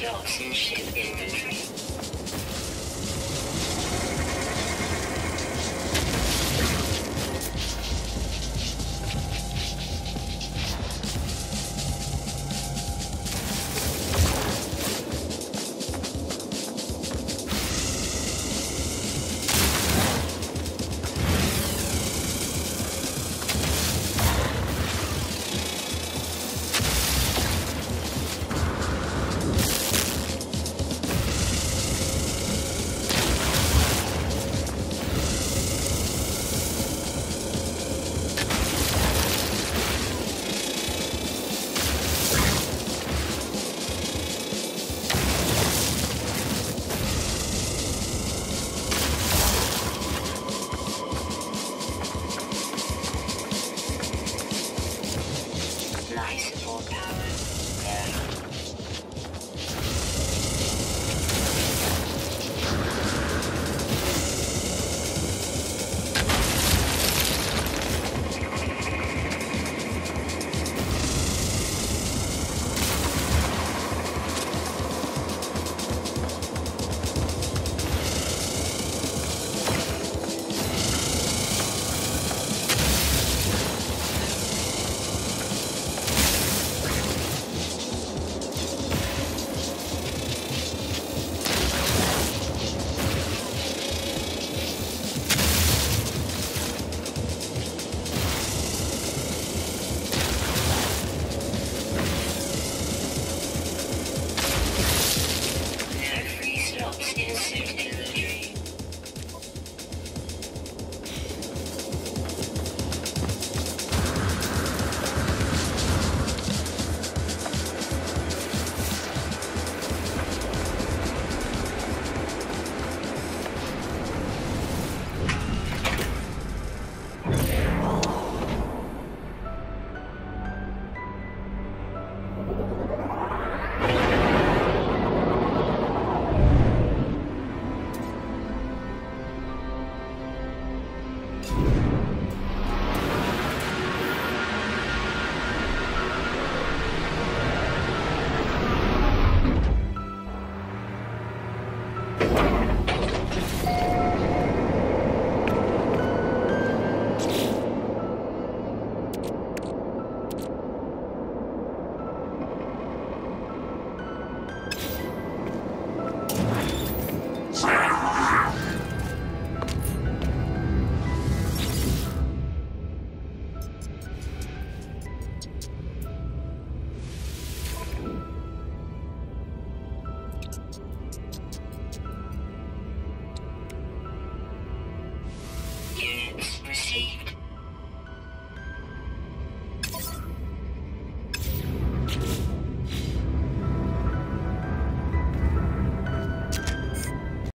要先选电 slots in received